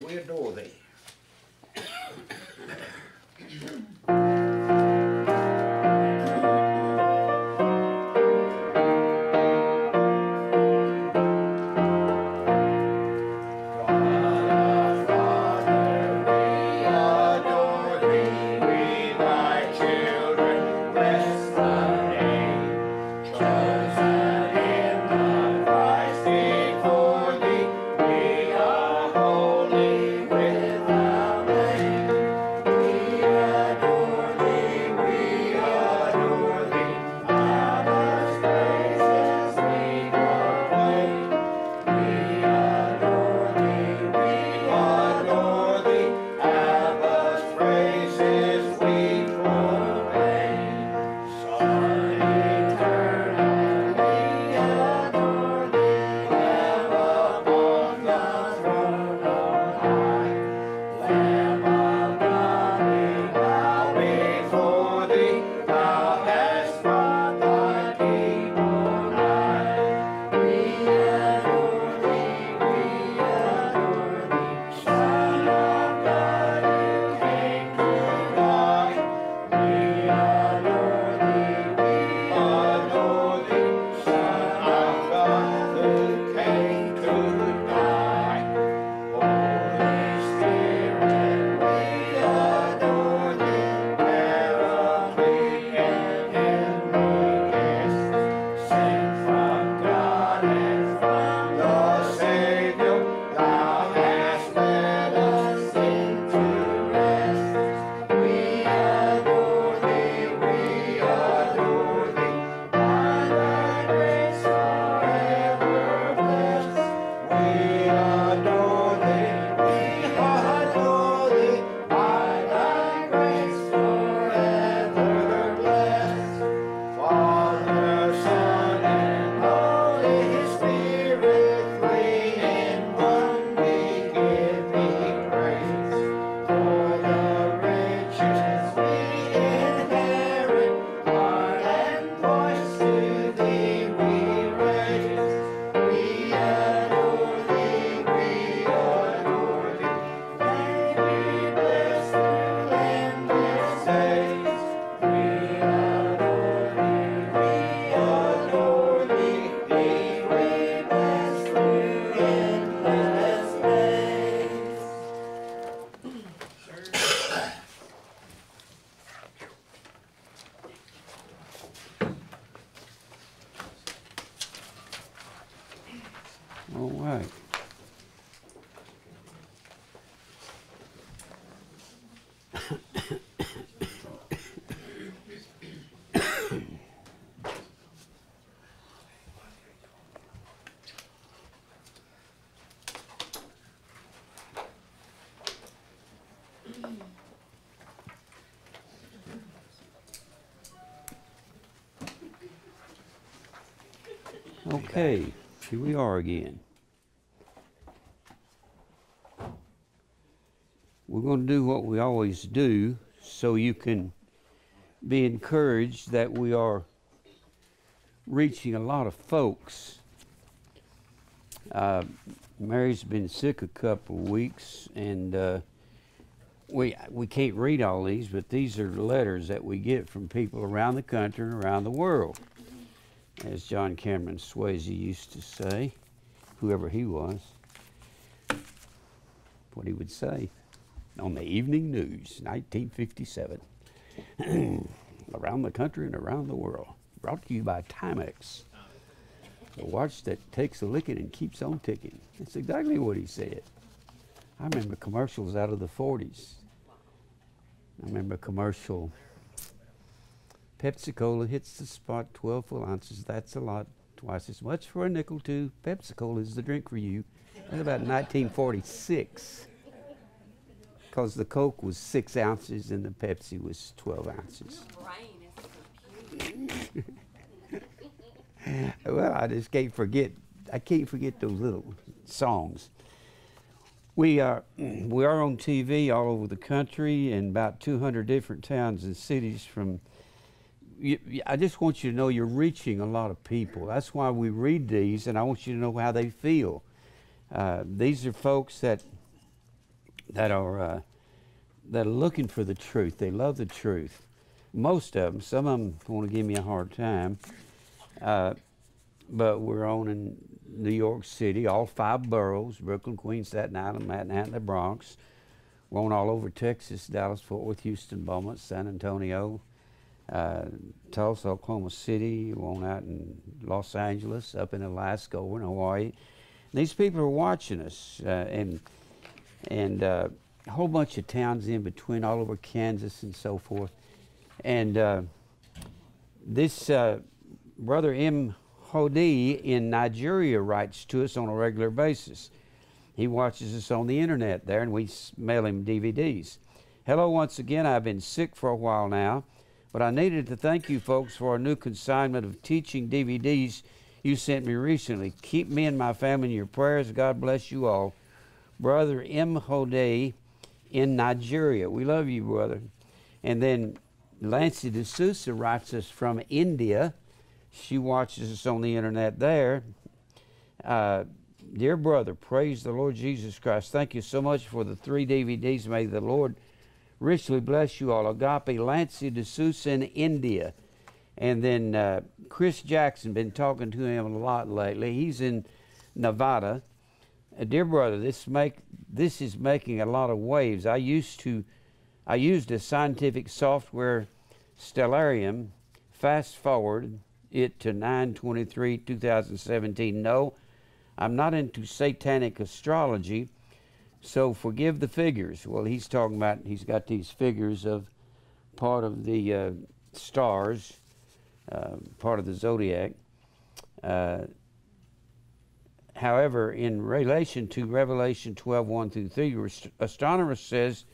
We adore thee. Okay, here we are again. We're going to do what we always do so you can be encouraged that we are reaching a lot of folks. Uh, Mary's been sick a couple of weeks, and uh, we we can't read all these, but these are letters that we get from people around the country and around the world, as John Cameron Swayze used to say, whoever he was. What he would say on the evening news, 1957, around the country and around the world. Brought to you by Timex, the watch that takes a licking and keeps on ticking. That's exactly what he said. I remember commercials out of the 40s. I remember a commercial. Pepsi Cola hits the spot, 12 full ounces. That's a lot, twice as much for a nickel, too. Pepsi Cola is the drink for you. That's about 1946 because the Coke was six ounces and the Pepsi was 12 ounces. well, I just can't forget. I can't forget those little songs. We are we are on TV all over the country in about 200 different towns and cities. From you, I just want you to know you're reaching a lot of people. That's why we read these, and I want you to know how they feel. Uh, these are folks that that are uh, that are looking for the truth. They love the truth. Most of them. Some of them want to give me a hard time. Uh, but we're on in New York City, all five boroughs: Brooklyn, Queens, Staten Island, Manhattan, the Bronx. We're on all over Texas, Dallas, Fort Worth, Houston, Beaumont, San Antonio, uh, Tulsa, Oklahoma City. We're on out in Los Angeles, up in Alaska, over in Hawaii. These people are watching us, uh, and and uh, a whole bunch of towns in between, all over Kansas and so forth. And uh, this uh, brother M. Hodi in Nigeria writes to us on a regular basis. He watches us on the internet there, and we mail him DVDs. Hello once again. I've been sick for a while now, but I needed to thank you folks for a new consignment of teaching DVDs you sent me recently. Keep me and my family in your prayers. God bless you all. Brother M. Hode in Nigeria. We love you, brother. And then Lancy D'Souza writes us from India. She watches us on the internet there. Uh, dear brother, praise the Lord Jesus Christ. Thank you so much for the three DVDs. May the Lord richly bless you all. Agape Lancy D'Souza in India. And then uh, Chris Jackson, been talking to him a lot lately. He's in Nevada. Uh, dear brother, this make this is making a lot of waves. I used to, I used a scientific software, Stellarium. Fast forward it to 923 2017. No, I'm not into satanic astrology, so forgive the figures. Well, he's talking about he's got these figures of part of the uh, stars uh, part of the zodiac. Uh, however, in relation to Revelation 12 1 through 3, astronomer says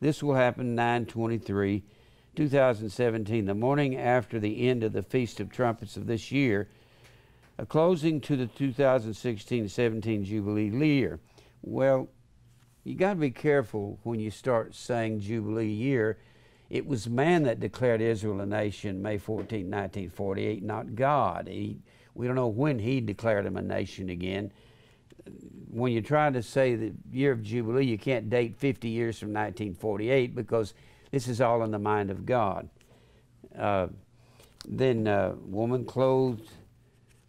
this will happen 923, 2017, the morning after the end of the Feast of Trumpets of this year, a closing to the 2016 17 Jubilee year. Well, you got to be careful when you start saying Jubilee year it was man that declared Israel a nation May 14, 1948, not God. He, we don't know when he declared them a nation again. When you try to say the year of Jubilee, you can't date 50 years from 1948 because this is all in the mind of God. Uh, then, uh, woman clothed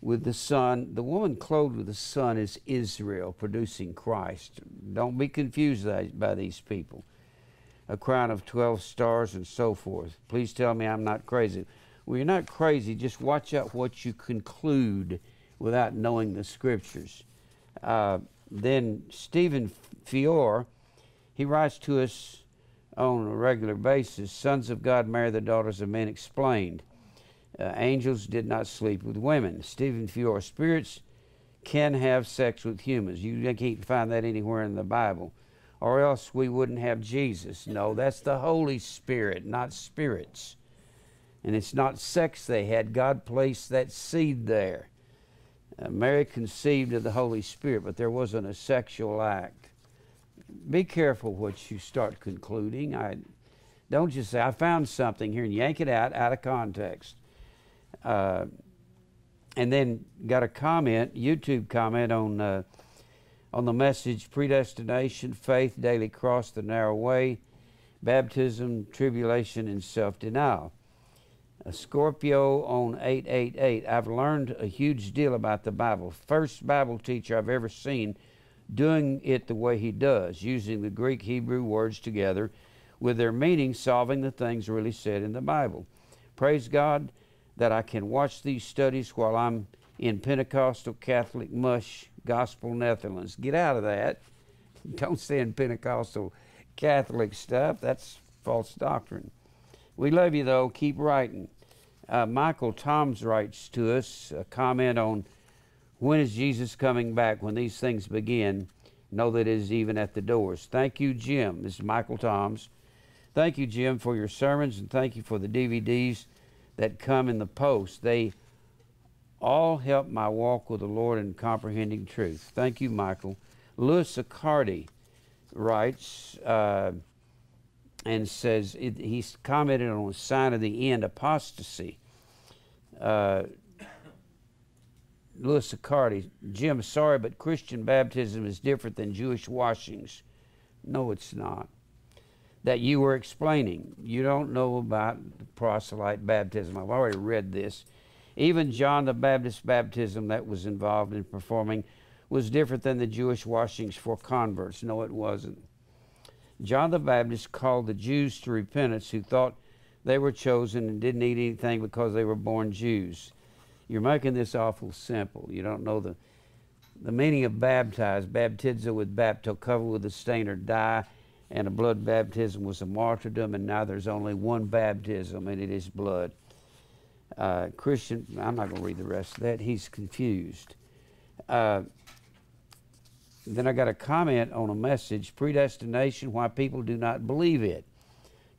with the sun. The woman clothed with the sun is Israel producing Christ. Don't be confused by these people a crown of 12 stars and so forth. Please tell me I'm not crazy. Well, you're not crazy. Just watch out what you conclude without knowing the scriptures. Uh, then Stephen Fiore, he writes to us on a regular basis Sons of God marry the daughters of men explained. Uh, angels did not sleep with women. Stephen Fiore, spirits can have sex with humans. You can't find that anywhere in the Bible or else we wouldn't have Jesus. No, that's the Holy Spirit, not spirits. And it's not sex they had. God placed that seed there. Uh, Mary conceived of the Holy Spirit, but there wasn't a sexual act. Be careful what you start concluding. I don't just say I found something here and yank it out out of context. Uh, and then got a comment, YouTube comment on uh, on the message predestination, faith, daily cross the narrow way, baptism, tribulation, and self denial. A Scorpio on 888. I've learned a huge deal about the Bible. First Bible teacher I've ever seen doing it the way he does, using the Greek Hebrew words together with their meaning, solving the things really said in the Bible. Praise God that I can watch these studies while I'm in Pentecostal Catholic mush gospel Netherlands. Get out of that. Don't stay in Pentecostal Catholic stuff. That's false doctrine. We love you, though. Keep writing. Uh, Michael Toms writes to us a comment on when is Jesus coming back when these things begin. Know that it is even at the doors. Thank you, Jim. This is Michael Toms. Thank you, Jim, for your sermons, and thank you for the DVDs that come in the post. They all help my walk with the Lord in comprehending truth. Thank you, Michael. Louis Accardi writes uh, and says it, he's commented on the sign of the end apostasy. Uh, Louis Accardi, Jim, sorry, but Christian baptism is different than Jewish washings. No, it's not. That you were explaining. You don't know about proselyte baptism. I've already read this. Even John the Baptist's baptism that was involved in performing was different than the Jewish washings for converts. No, it wasn't. John the Baptist called the Jews to repentance who thought they were chosen and didn't need anything because they were born Jews. You're making this awful simple. You don't know the the meaning of baptize, baptizo with bapto, cover with a stain or dye, and a blood baptism was a martyrdom, and now there's only one baptism, and it is blood. Uh, Christian, I'm not going to read the rest of that. He's confused. Uh, then I got a comment on a message predestination, why people do not believe it.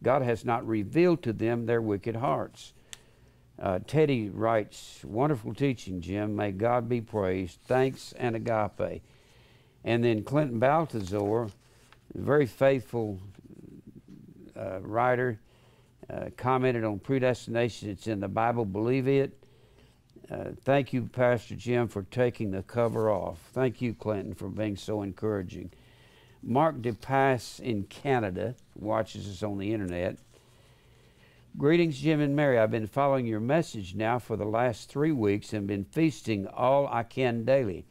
God has not revealed to them their wicked hearts. Uh, Teddy writes, Wonderful teaching, Jim. May God be praised. Thanks and agape. And then Clinton Baltazar, very faithful uh, writer, uh, commented on predestination. It's in the Bible. Believe it. Uh, thank you, Pastor Jim, for taking the cover off. Thank you, Clinton, for being so encouraging. Mark DePass in Canada watches us on the internet. Greetings, Jim and Mary. I've been following your message now for the last three weeks and been feasting all I can daily.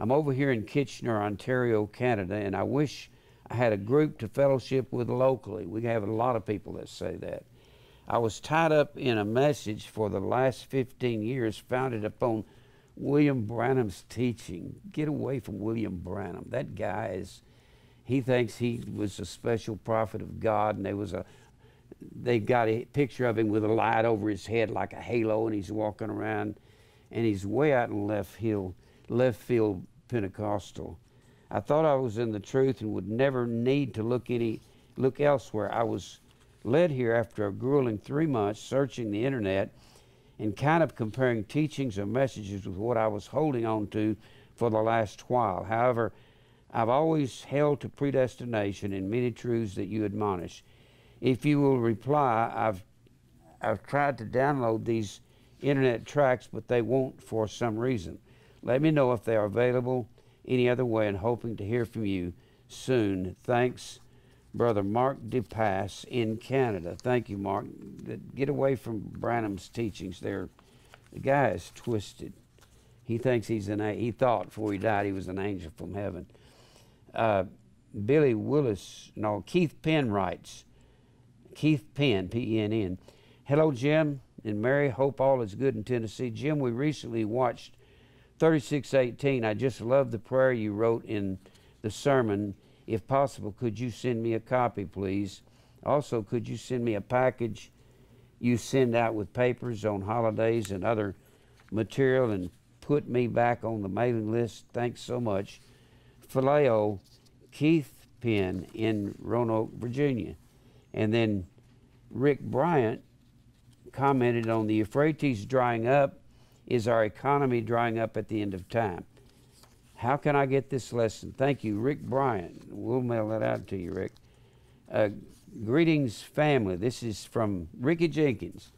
I'm over here in Kitchener, Ontario, Canada, and I wish I had a group to fellowship with locally. We have a lot of people that say that. I was tied up in a message for the last 15 years founded upon William Branham's teaching. Get away from William Branham. That guy is, he thinks he was a special prophet of God, and there was a they've got a picture of him with a light over his head like a halo, and he's walking around, and he's way out in left field, left field Pentecostal. I thought I was in the truth and would never need to look any look elsewhere. I was led here after a grueling three months searching the internet and kind of comparing teachings and messages with what I was holding on to for the last while. However, I've always held to predestination and many truths that you admonish. If you will reply, I've, I've tried to download these internet tracks, but they won't for some reason. Let me know if they are available any other way and hoping to hear from you soon. Thanks, Brother Mark DePass in Canada. Thank you, Mark. Get away from Branham's teachings there. The guy is twisted. He thinks he's an he thought before he died he was an angel from heaven. Uh, Billy Willis, no, Keith Penn writes, Keith Penn, P E N N. Hello, Jim and Mary. Hope all is good in Tennessee. Jim, we recently watched 3618. I just love the prayer you wrote in the sermon. If possible, could you send me a copy, please? Also, could you send me a package you send out with papers on holidays and other material and put me back on the mailing list? Thanks so much. Phileo Keith Penn in Roanoke, Virginia. And then Rick Bryant commented on the Euphrates drying up. Is our economy drying up at the end of time? How can I get this lesson? Thank you, Rick Bryant. We'll mail that out to you, Rick. Uh, greetings, family. This is from Ricky Jenkins.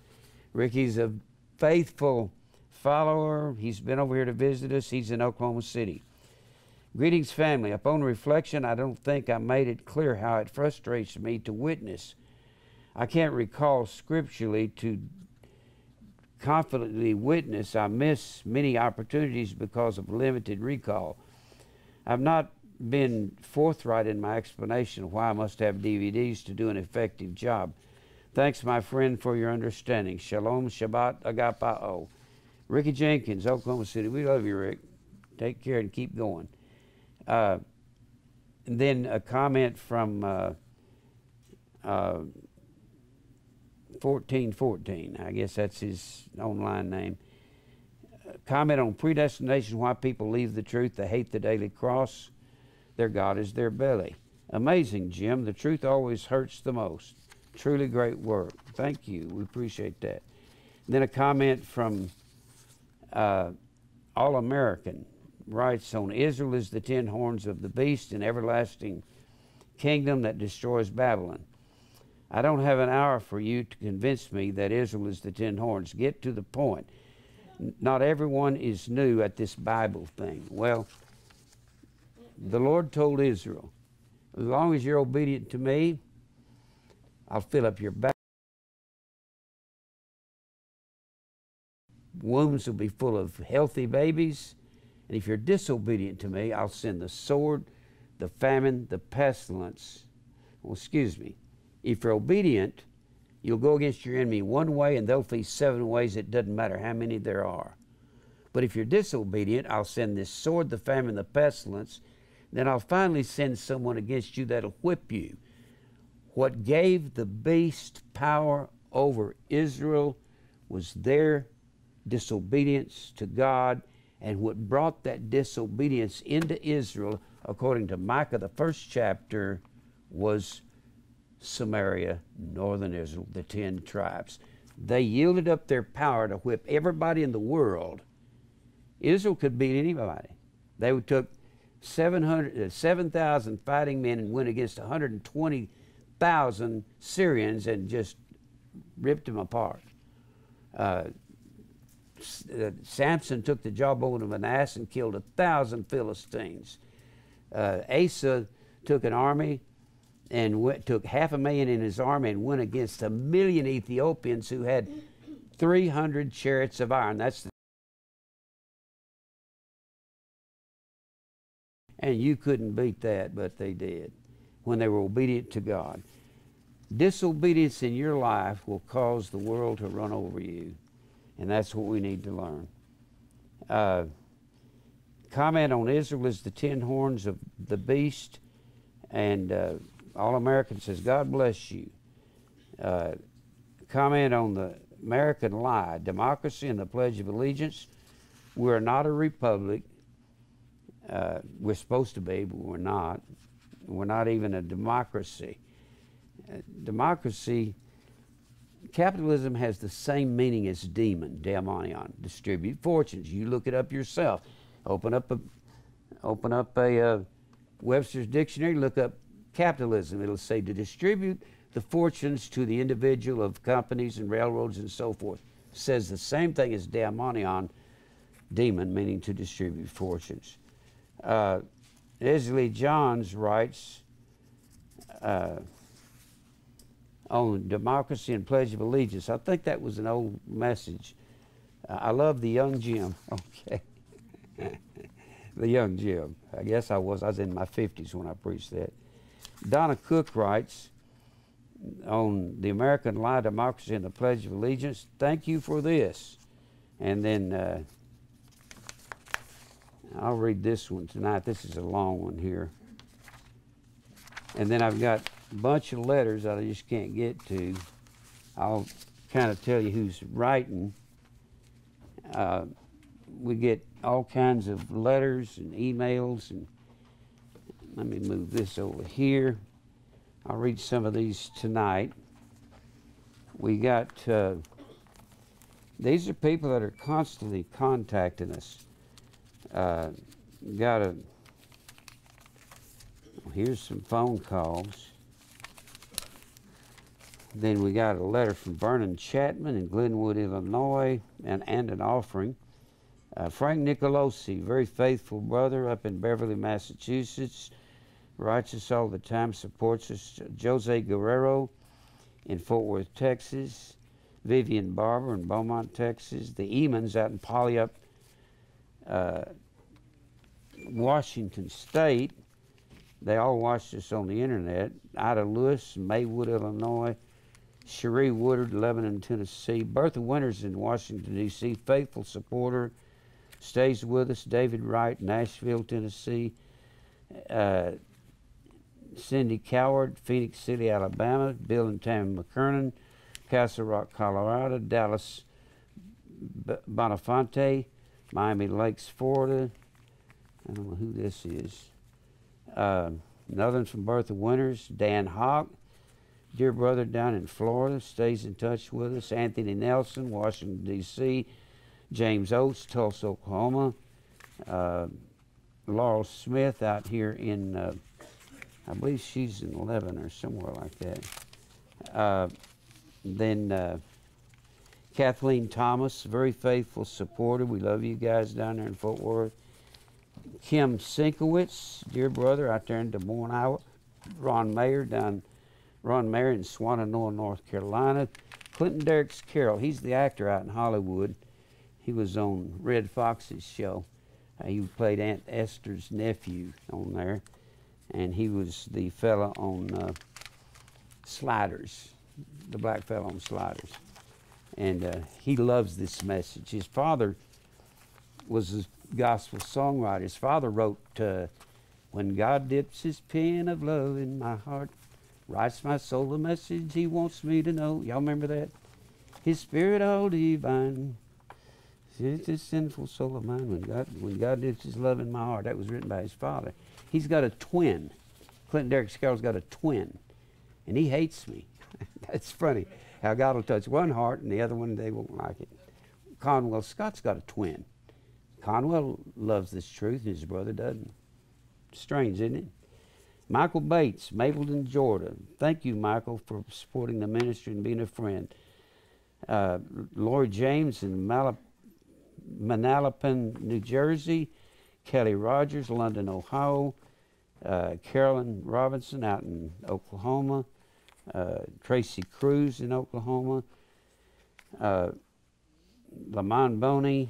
Ricky's a faithful follower. He's been over here to visit us. He's in Oklahoma City. Greetings, family. Upon reflection, I don't think I made it clear how it frustrates me to witness. I can't recall scripturally to confidently witness. I miss many opportunities because of limited recall. I've not been forthright in my explanation of why I must have DVDs to do an effective job. Thanks, my friend, for your understanding. Shalom, Shabbat, Agapao. Ricky Jenkins, Oklahoma City. We love you, Rick. Take care and keep going. Uh, and then a comment from uh, uh, 1414. I guess that's his online name. comment on predestination why people leave the truth. They hate the daily cross. Their God is their belly. Amazing, Jim. The truth always hurts the most. Truly great work. Thank you. We appreciate that. And then a comment from uh, All American writes on Israel is the ten horns of the beast, an everlasting kingdom that destroys Babylon. I don't have an hour for you to convince me that Israel is the ten horns. Get to the point. Not everyone is new at this Bible thing. Well, the Lord told Israel, As long as you're obedient to me, I'll fill up your back. Wombs will be full of healthy babies. And if you're disobedient to me, I'll send the sword, the famine, the pestilence. Well, excuse me. If you're obedient, you'll go against your enemy one way and they'll flee seven ways. It doesn't matter how many there are. But if you're disobedient, I'll send this sword, the famine, the pestilence. Then I'll finally send someone against you that'll whip you. What gave the beast power over Israel was their disobedience to God. And what brought that disobedience into Israel, according to Micah, the first chapter, was Samaria, northern Israel, the ten tribes. They yielded up their power to whip everybody in the world Israel could beat anybody. They took 7,000 uh, 7, fighting men and went against 120,000 Syrians and just ripped them apart. Uh, uh, Samson took the jawbone of an ass and killed a thousand Philistines. Uh, Asa took an army and went, took half a million in his army and went against a million Ethiopians who had 300 chariots of iron. That's the And you couldn't beat that, but they did when they were obedient to God. Disobedience in your life will cause the world to run over you, and that's what we need to learn. Uh, comment on Israel is the ten horns of the beast, and uh, All American says, God bless you. Uh, comment on the American lie, democracy and the Pledge of Allegiance. We are not a republic, uh, we're supposed to be, but we're not. We're not even a democracy. Uh, democracy, capitalism has the same meaning as demon, daimonion, distribute fortunes. You look it up yourself. Open up a, open up a uh, Webster's dictionary. Look up capitalism. It'll say to distribute the fortunes to the individual of companies and railroads and so forth. Says the same thing as daimonion, demon, meaning to distribute fortunes. Uh, Leslie Johns writes uh, on democracy and Pledge of Allegiance. I think that was an old message. Uh, I love the young Jim. Okay. the young Jim. I guess I was. I was in my 50s when I preached that. Donna Cook writes on the American lie, democracy, and the Pledge of Allegiance. Thank you for this. And then uh, I'll read this one tonight. This is a long one here. And then I've got a bunch of letters that I just can't get to. I'll kind of tell you who's writing. Uh, we get all kinds of letters and emails and let me move this over here. I'll read some of these tonight. We got, uh, these are people that are constantly contacting us uh, got a, here's some phone calls. Then we got a letter from Vernon Chapman in Glenwood, Illinois, and, and an offering. Uh, Frank Nicolosi, very faithful brother up in Beverly, Massachusetts, writes us all the time, supports us. Jose Guerrero in Fort Worth, Texas. Vivian Barber in Beaumont, Texas. The Emans out in Puyallup, uh, Washington State. They all watched us on the internet. Ida Lewis, Maywood, Illinois. Cherie Woodard, Lebanon, Tennessee. Bertha Winters in Washington, D.C., faithful supporter, stays with us. David Wright, Nashville, Tennessee. Uh, Cindy Coward, Phenix City, Alabama. Bill and Tammy McKernan, Castle Rock, Colorado. Dallas Bonafonte, Miami Lakes, Florida. I don't know who this is. Uh, another one's from Bertha Winters. Dan Hawk, dear brother down in Florida, stays in touch with us. Anthony Nelson, Washington, D.C. James Oates, Tulsa, Oklahoma. Uh, Laurel Smith out here in, uh, I believe she's in Lebanon or somewhere like that. Uh, then uh, Kathleen Thomas, very faithful supporter. We love you guys down there in Fort Worth. Kim Sinkowitz, dear brother out there in Des Moines, Iowa. Ron Mayer down, Ron Mayer in Swannanoa, North Carolina. Clinton Derricks Carroll, he's the actor out in Hollywood. He was on Redd Foxx's show. Uh, he played Aunt Esther's nephew on there, and he was the fella on uh, Sliders, the black fella on Sliders. And uh, he loves this message. His father was a gospel songwriter. His father wrote, uh, When God dips his pen of love in my heart, writes my soul a message he wants me to know. Y'all remember that? His spirit all divine. It's a sinful soul of mine when God when God dips his love in my heart. That was written by his father. He's got a twin. Clinton Derrick Carroll's got a twin. And he hates me. That's funny. How God will touch one heart and the other one they won't like it. Conwell Scott's got a twin. Conwell loves this truth and his brother doesn't. Strange, isn't it? Michael Bates, Mapleton, Georgia. Thank you, Michael, for supporting the ministry and being a friend. Uh, James in Malap- Manalapan, New Jersey. Kelly Rogers, London, Ohio. Uh, Carolyn Robinson out in Oklahoma. Uh, Tracy Cruz in Oklahoma. Uh, Lamont Boney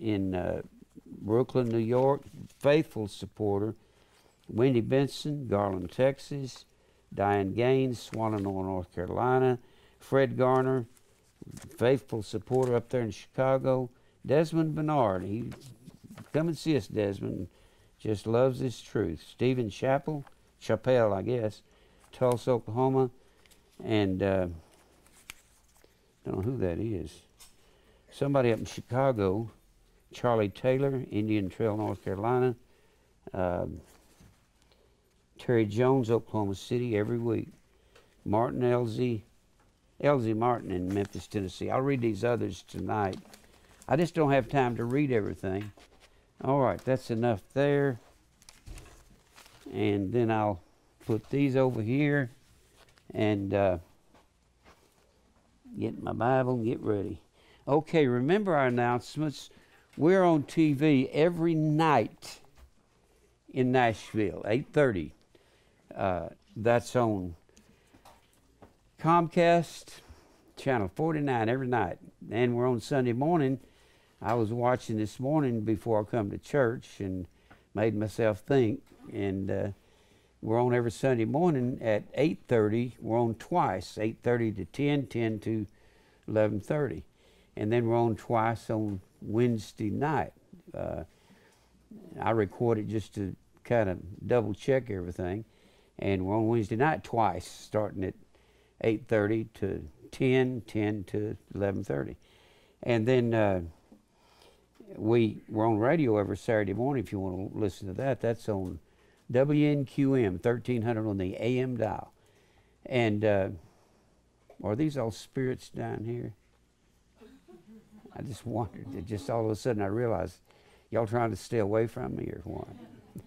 in uh, Brooklyn, New York. Faithful supporter. Wendy Benson, Garland, Texas. Diane Gaines, Swannanoa, North Carolina. Fred Garner, faithful supporter up there in Chicago. Desmond Bernard, come and see us, Desmond. Just loves this truth. Stephen Chappell, Chappelle, I guess, Tulsa, Oklahoma, and uh, don't know who that is. Somebody up in Chicago, Charlie Taylor, Indian Trail, North Carolina. Um, Terry Jones, Oklahoma City, every week. Martin Elsie, Elsie Martin in Memphis, Tennessee. I'll read these others tonight. I just don't have time to read everything. All right, that's enough there. And then I'll put these over here and uh, get my Bible and get ready. Okay, remember our announcements. We're on TV every night in Nashville, 8:30. Uh, that's on Comcast, channel 49 every night. And we're on Sunday morning. I was watching this morning before I come to church and made myself think. And uh, we're on every Sunday morning at 8.30. We're on twice, 8.30 to 10, 10 to 11.30. And then we're on twice on Wednesday night. Uh, I record it just to kind of double check everything. And we're on Wednesday night twice, starting at 8.30 to 10, 10 to 11.30. And then uh, we, we're on radio every Saturday morning if you want to listen to that. That's on WNQM, 1300 on the AM dial. And uh, are these all spirits down here? I just wondered. Just all of a sudden I realized y'all trying to stay away from me or what?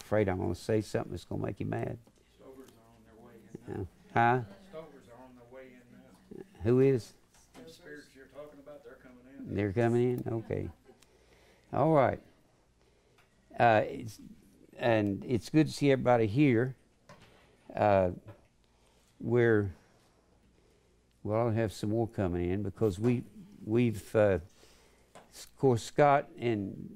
Afraid I'm going to say something that's going to make you mad. Stokers are on their way in. Uh, huh? Stokers are on their way in now. Who is? Them spirits you're talking about, they're coming in. They're coming in? Okay. All right. Uh, it's, and it's good to see everybody here. Uh, we're, well, I'll have some more coming in because we, we've, uh, of course, Scott and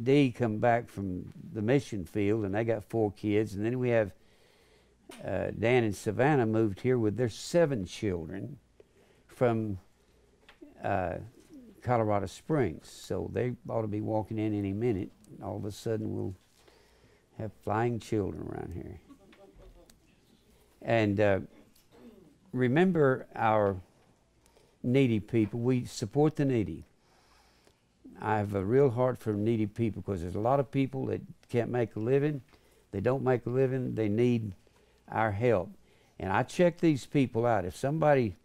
Dee come back from the mission field and they got four kids. And then we have uh, Dan and Savannah moved here with their seven children from uh, Colorado Springs. So they ought to be walking in any minute. All of a sudden, we'll have flying children around here. And uh, remember our needy people. We support the needy. I have a real heart for needy people because there's a lot of people that can't make a living. They don't make a living. They need our help. And I check these people out. If somebody,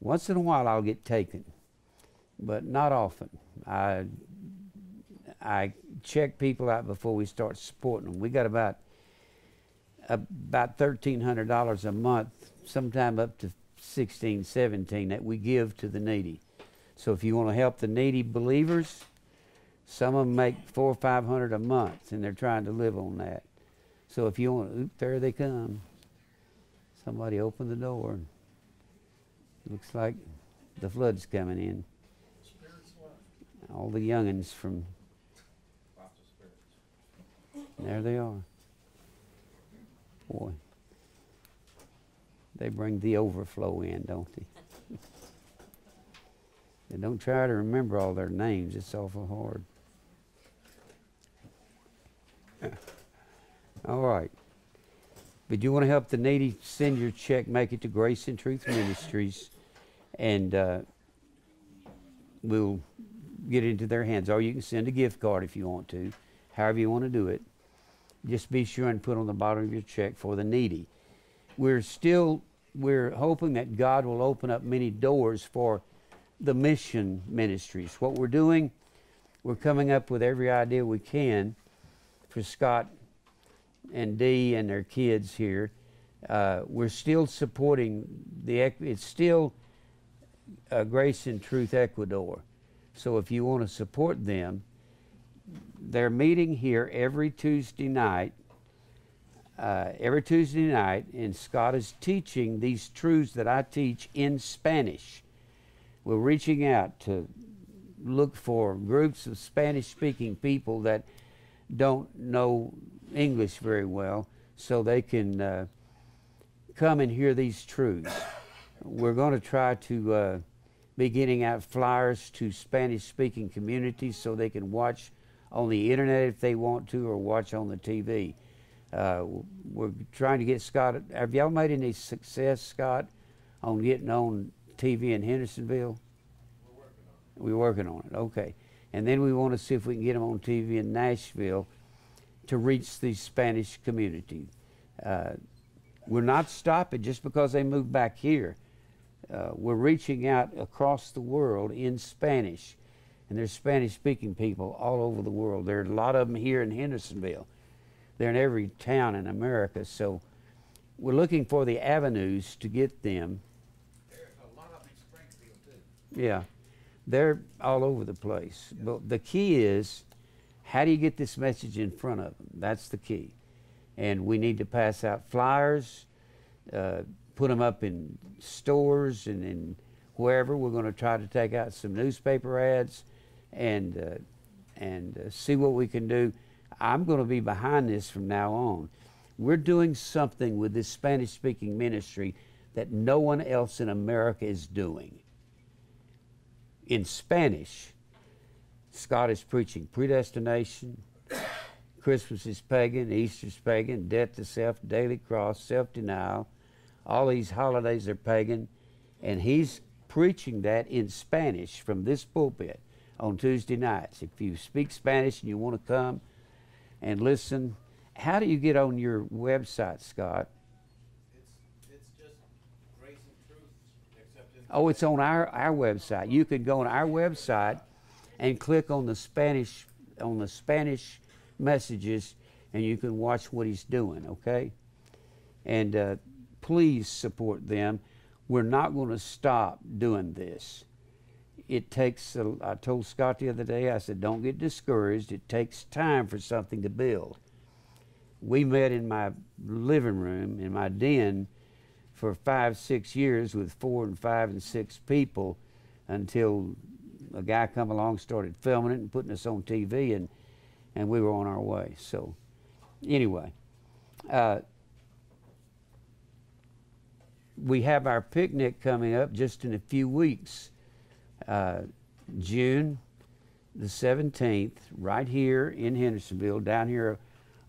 once in a while, I'll get taken, but not often. I I check people out before we start supporting them. We got about about thirteen hundred dollars a month, sometime up to 16, 17 that we give to the needy. So if you want to help the needy believers, some of them make four or five hundred a month, and they're trying to live on that. So if you want, oop, there they come. Somebody opened the door. Looks like the flood's coming in. All the youngins from there they are. Boy, they bring the overflow in, don't they? and don't try to remember all their names, it's awful hard. all right. But you want to help the needy, send your check, make it to Grace and Truth Ministries, and uh, we'll get it into their hands. Or you can send a gift card if you want to, however you want to do it. Just be sure and put on the bottom of your check for the needy. We're still we're hoping that God will open up many doors for the mission ministries. What we're doing, we're coming up with every idea we can for Scott and Dee and their kids here. Uh, we're still supporting the. It's still uh, Grace and Truth Ecuador. So if you want to support them, they're meeting here every Tuesday night. Uh, every Tuesday night, and Scott is teaching these truths that I teach in Spanish. We're reaching out to look for groups of Spanish speaking people that don't know English very well so they can uh, come and hear these truths. We're going to try to uh, be getting out flyers to Spanish speaking communities so they can watch on the internet if they want to or watch on the TV. Uh, we're trying to get Scott. Have y'all made any success, Scott, on getting on TV in Hendersonville? We're working on it. Okay. And then we want to see if we can get them on TV in Nashville to reach the Spanish community. Uh, we're not stopping just because they moved back here. Uh, we're reaching out across the world in Spanish, and there's Spanish speaking people all over the world. There are a lot of them here in Hendersonville. They're in every town in America, so we're looking for the avenues to get them. There's a lot of them in Springfield too. Yeah, they're all over the place. But the key is how do you get this message in front of them? That's the key. And we need to pass out flyers, uh, put them up in stores and in wherever. We're going to try to take out some newspaper ads and, uh, and uh, see what we can do. I'm going to be behind this from now on. We're doing something with this Spanish speaking ministry that no one else in America is doing. In Spanish, Scottish preaching predestination, Christmas is pagan, Easter's pagan, death to self, daily cross, self denial. All these holidays are pagan. And he's preaching that in Spanish from this pulpit on Tuesday nights. If you speak Spanish and you want to come and listen, how do you get on your website, Scott? It's, it's just grace and truth. Oh, it's on our, our website. You could go on our website and click on the Spanish on the Spanish messages, and you can watch what he's doing. Okay, and uh, please support them. We're not going to stop doing this. It takes. A, I told Scott the other day. I said, "Don't get discouraged. It takes time for something to build." We met in my living room in my den for five, six years with four and five and six people until a guy come along, started filming it and putting us on TV, and and we were on our way. So, anyway, uh, we have our picnic coming up just in a few weeks, uh, June the 17th, right here in Hendersonville, down here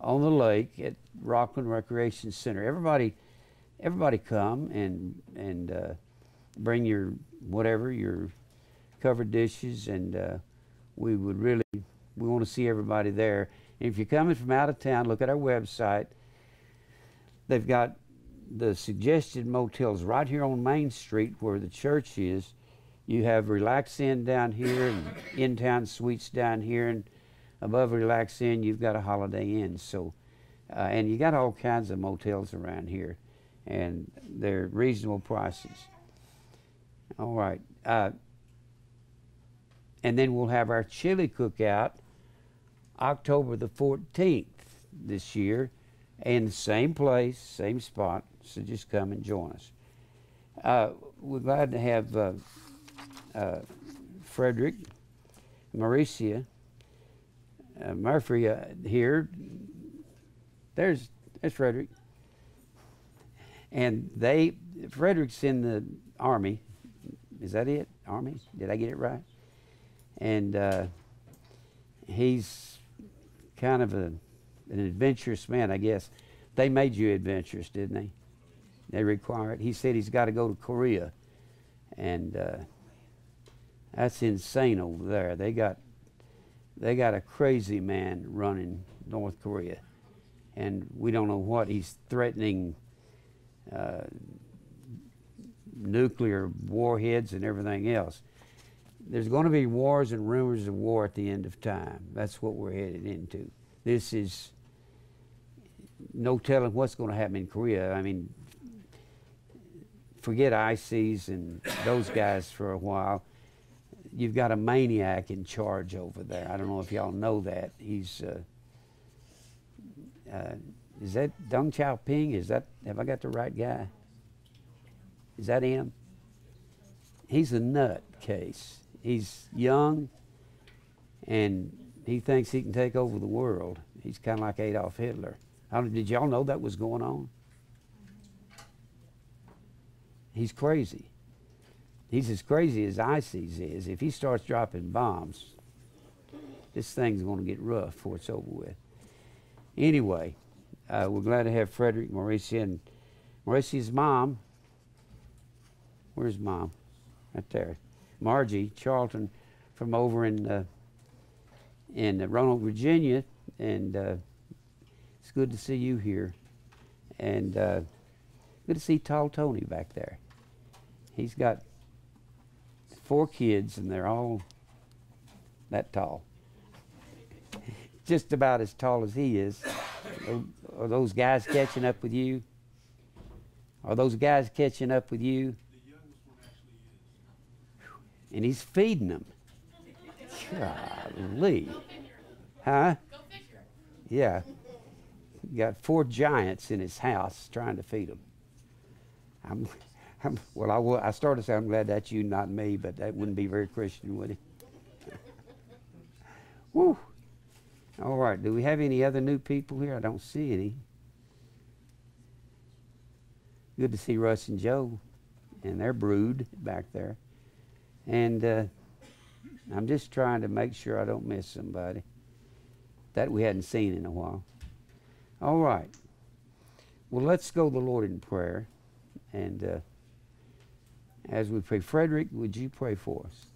on the lake at Rockland Recreation Center. Everybody, everybody come and and uh, bring your whatever your covered dishes, and uh, we would really we want to see everybody there. And if you're coming from out of town, look at our website. They've got the suggested motels right here on Main Street where the church is. You have Relax Inn down here and In Town Suites down here, and above Relax Inn you've got a Holiday Inn. So, uh, and you got all kinds of motels around here, and they're reasonable prices. All right. Uh, and then we'll have our chili cookout October the 14th this year, and same place, same spot, So just come and join us. Uh, we're glad to have uh, uh, Frederick, Mauricia, uh, Murphy uh, here. There's there's Frederick. And they Frederick's in the army. Is that it? Army? Did I get it right? And uh, he's kind of a, an adventurous man, I guess. They made you adventurous, didn't they? They require it. He said he's got to go to Korea, and uh, that's insane over there. They got they got a crazy man running North Korea, and we don't know what he's threatening. Uh, nuclear warheads and everything else. There's going to be wars and rumors of war at the end of time. That's what we're headed into. This is no telling what's going to happen in Korea. I mean, forget ISIS and those guys for a while. You've got a maniac in charge over there. I don't know if y'all know that. He's uh, uh, is that Deng Xiaoping? Is that have I got the right guy? Is that him? He's a nut case. He's young, and he thinks he can take over the world. He's kind of like Adolf Hitler. Did y'all know that was going on? He's crazy. He's as crazy as ISIS is. If he starts dropping bombs, this thing's going to get rough before it's over with. Anyway, uh, we're glad to have Frederick, Mauricia, and Mauricia's mom. Where's mom? Right there. Margie Charlton from over in uh, in Roanoke, Virginia, and uh, it's good to see you here. And uh, good to see Tall Tony back there. He's got four kids, and they're all that tall. Just about as tall as he is. Are- those guys catching up with you? Are those guys catching up with you? And he's feeding them. Golly. Huh? Yeah. Got four giants in his house trying to feed them. I'm, I'm, well, I, wa- I started to say, I'm glad that's you, not me, but that wouldn't be very Christian, would it? Woo. All right. Do we have any other new people here? I don't see any. Good to see Russ and Joe and their brood back there. And uh, I'm just trying to make sure I don't miss somebody that we hadn't seen in a while. All right. Well, let's go to the Lord in prayer. And uh, as we pray, Frederick, would you pray for us?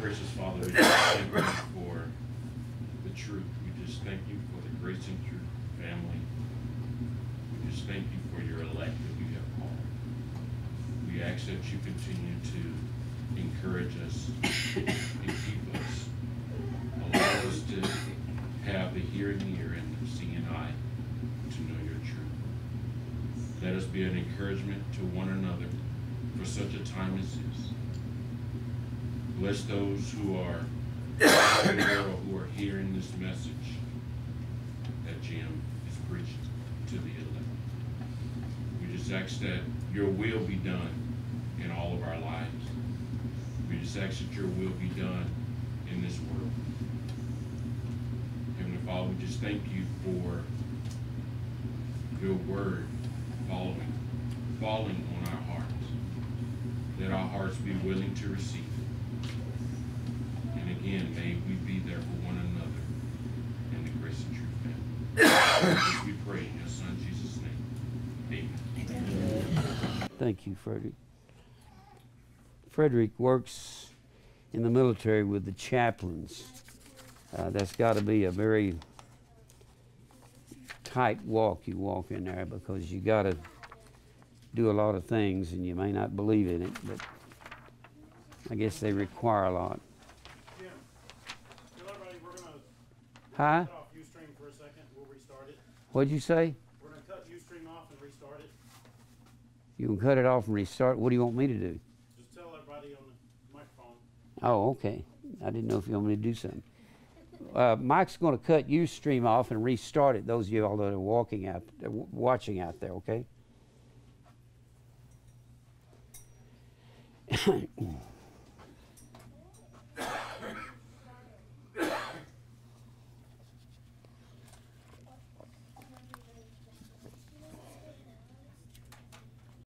Gracious Father, we thank you for the truth. We just thank you for the Grace and Truth family. We just thank you for your elect that you have called. We ask that you continue to encourage us and keep us. Allow us to have the hearing ear and the seeing eye to know your truth. Let us be an encouragement to one another for such a time as this. Bless those who are who are hearing this message that Jim is preaching to the elect. We just ask that your will be done in all of our lives. We just ask that your will be done in this world. Heavenly Father, we just thank you for your word following, falling on our hearts. Let our hearts be willing to receive it. And again, may we be there for one another in the grace and truth family. This we pray in your son Jesus' name. Amen. Thank you, Frederick. Frederick works in the military with the chaplains. Uh, that's got to be a very tight walk you walk in there because you got to do a lot of things and you may not believe in it, but I guess they require a lot. Jim, tell everybody we're gonna Huh? cut off Ustream for a second, we'll restart it. What'd you say? We're gonna cut Ustream off and restart it. You can cut it off and restart. What do you want me to do? Just tell everybody on the microphone. Oh, okay. I didn't know if you want me to do something. uh, Mike's going to cut Ustream off and restart it. Those of you all that are walking out, uh, watching out there, okay?